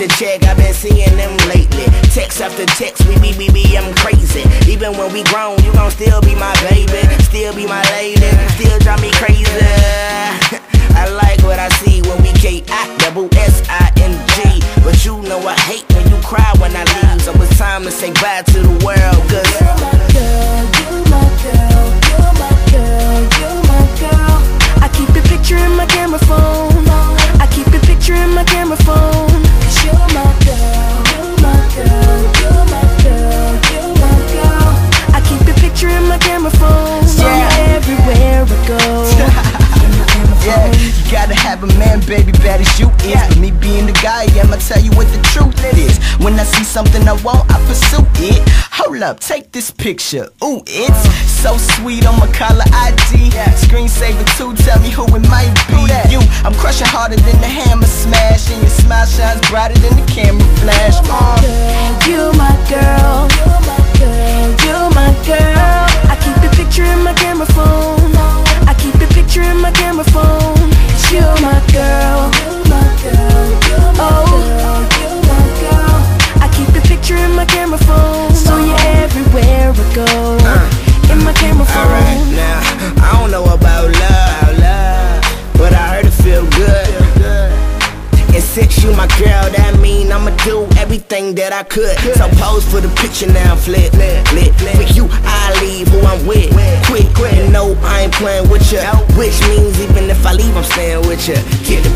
after check, I've been seeing them lately. Text after text, we be, we be, I'm crazy. Even when we grown, you gon' still be my baby, still be my lady, still drive me crazy. I like what I see when we K I double S I N G. But you know I hate when you cry when I leave. So it's time to say bye to the world. Cause girl, girl, have a man, baby, bad as you is. But me being the guy, I'ma tell you what the truth is. When I see something I want, I pursue it. Hold up, take this picture. Ooh, it's so sweet on my caller ID. Screensaver too, tell me who it might be. You, I'm crushing harder than the hammer smash, and your smile shines brighter than the camera flash. Uh, You my girl, since you my girl, that mean I'ma do everything that I could. So pose for the picture now, flip, lit. For you, I leave who I'm with. Quick, you know I ain't playing with you. Which means even if I leave, I'm staying with you. Get the